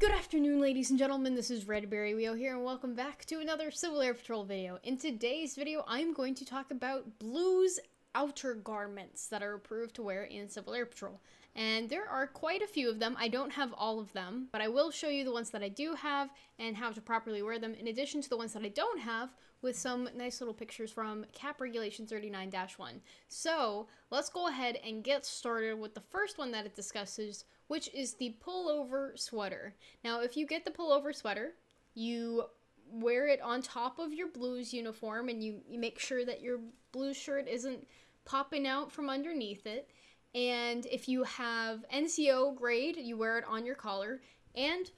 Good afternoon, ladies and gentlemen. This is Redberryweo here, and welcome back to another Civil Air Patrol video. In today's video, I'm going to talk about blues outer garments that are approved to wear in Civil Air Patrol. And there are quite a few of them. I don't have all of them, but I will show you the ones that I do have and how to properly wear them, in addition to the ones that I don't have, with some nice little pictures from CAP Regulation 39-1. So, let's go ahead and get started with the first one that it discusses, which is the pullover sweater. Now, if you get the pullover sweater, you wear it on top of your blues uniform and you, you make sure that your blue shirt isn't popping out from underneath it. And if you have NCO grade, you wear it on your collar. And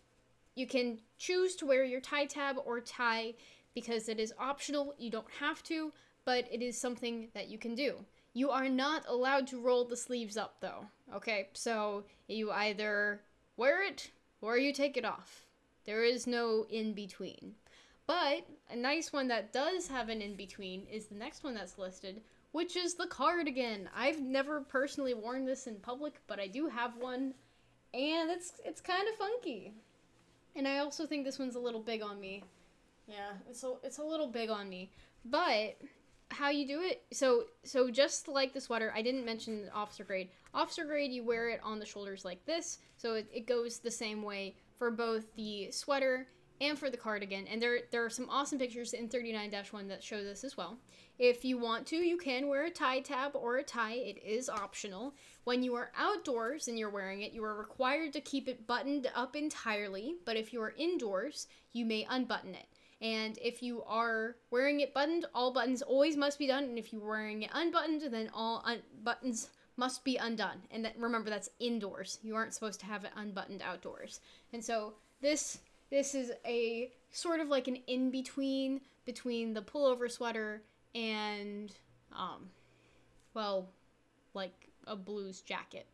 you can choose to wear your tie tab or tie because it is optional. You don't have to, but it is something that you can do. You are not allowed to roll the sleeves up though. Okay, so you either wear it or you take it off. There is no in between. But a nice one that does have an in between is the next one that's listed, which is the cardigan. I've never personally worn this in public, but I do have one, and it's it's kind of funky. And I also think this one's a little big on me. Yeah, it's a, it's a little big on me. But how you do it so so just like the sweater i didn't mention officer grade officer grade you wear it on the shoulders like this so it, it goes the same way for both the sweater and for the cardigan. And there, there are some awesome pictures in 39-1 that show this as well. If you want to, you can wear a tie tab or a tie. It is optional. When you are outdoors and you're wearing it, you are required to keep it buttoned up entirely. But if you are indoors, you may unbutton it. And if you are wearing it buttoned, all buttons always must be done. And if you're wearing it unbuttoned, then all un- buttons must be undone. And that, remember, that's indoors. You aren't supposed to have it unbuttoned outdoors. And so this this is a sort of like an in between between the pullover sweater and, um, well, like a blues jacket.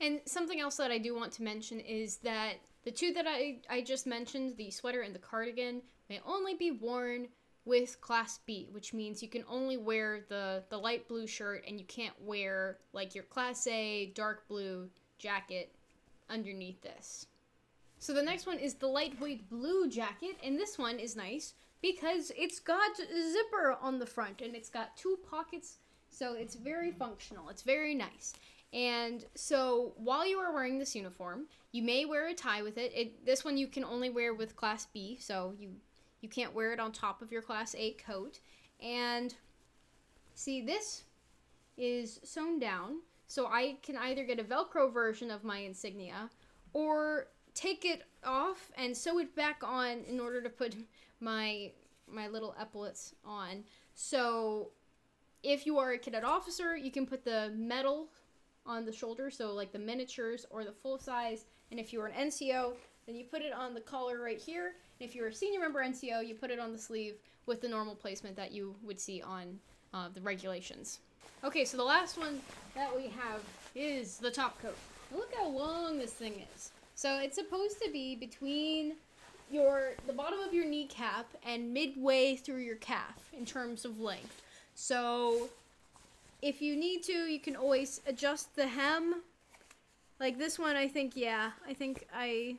And something else that I do want to mention is that the two that I, I just mentioned, the sweater and the cardigan, may only be worn with class B, which means you can only wear the, the light blue shirt and you can't wear like your class A dark blue jacket underneath this. So the next one is the lightweight blue jacket, and this one is nice because it's got a zipper on the front and it's got two pockets, so it's very functional. It's very nice. And so while you are wearing this uniform, you may wear a tie with it. it. This one you can only wear with class B, so you you can't wear it on top of your class A coat. And see this is sewn down, so I can either get a velcro version of my insignia or take it off and sew it back on in order to put my my little epaulets on. So if you are a cadet officer, you can put the metal on the shoulder, so like the miniatures or the full size. And if you are an NCO, then you put it on the collar right here. And if you're a senior member NCO, you put it on the sleeve with the normal placement that you would see on uh, the regulations. Okay, so the last one that we have is the top coat. Look how long this thing is. So it's supposed to be between your the bottom of your kneecap and midway through your calf in terms of length. So if you need to, you can always adjust the hem. Like this one, I think, yeah, I think I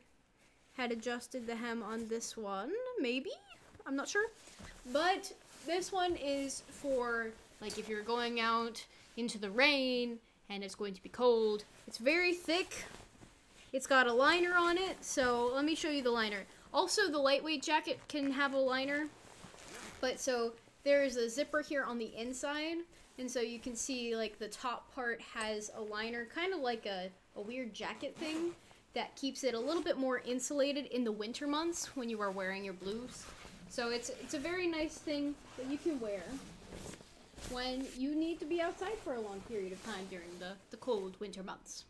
had adjusted the hem on this one, maybe? I'm not sure. But this one is for, like, if you're going out into the rain and it's going to be cold. It's very thick, it's got a liner on it, so let me show you the liner. Also, the lightweight jacket can have a liner, but so there's a zipper here on the inside, and so you can see like the top part has a liner, kind of like a, a weird jacket thing that keeps it a little bit more insulated in the winter months when you are wearing your blues. So it's, it's a very nice thing that you can wear when you need to be outside for a long period of time during the, the cold winter months.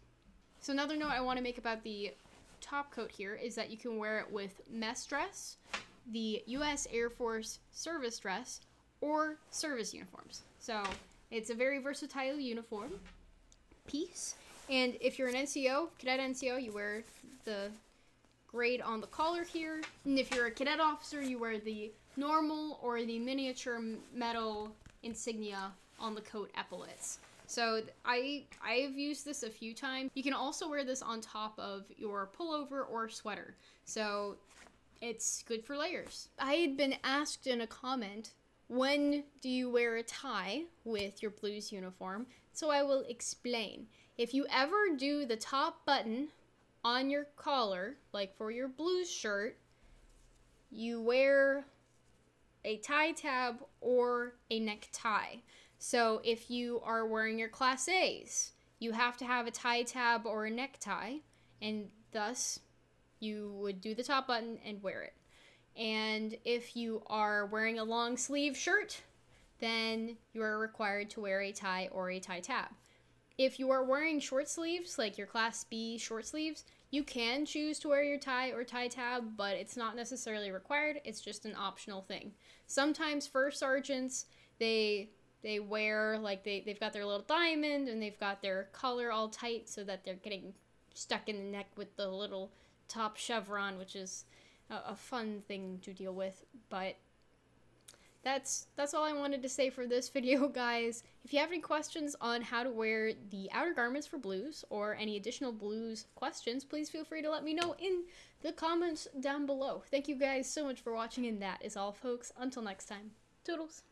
So another note I want to make about the top coat here is that you can wear it with mess dress, the U.S. Air Force service dress, or service uniforms. So it's a very versatile uniform piece. And if you're an NCO, cadet NCO, you wear the grade on the collar here. And if you're a cadet officer, you wear the normal or the miniature metal insignia on the coat epaulets. So I I've used this a few times. You can also wear this on top of your pullover or sweater. So it's good for layers. I had been asked in a comment, when do you wear a tie with your blues uniform? So I will explain. If you ever do the top button on your collar, like for your blues shirt, you wear a tie tab or a necktie. So if you are wearing your Class A's, you have to have a tie tab or a necktie, and thus you would do the top button and wear it. And if you are wearing a long sleeve shirt, then you are required to wear a tie or a tie tab. If you are wearing short sleeves, like your Class B short sleeves, you can choose to wear your tie or tie tab, but it's not necessarily required. It's just an optional thing. Sometimes first sergeants, they they wear like they, they've got their little diamond and they've got their collar all tight so that they're getting stuck in the neck with the little top chevron, which is a, a fun thing to deal with. But that's that's all I wanted to say for this video, guys. If you have any questions on how to wear the outer garments for blues or any additional blues questions, please feel free to let me know in the comments down below. Thank you guys so much for watching, and that is all, folks. Until next time, toodles.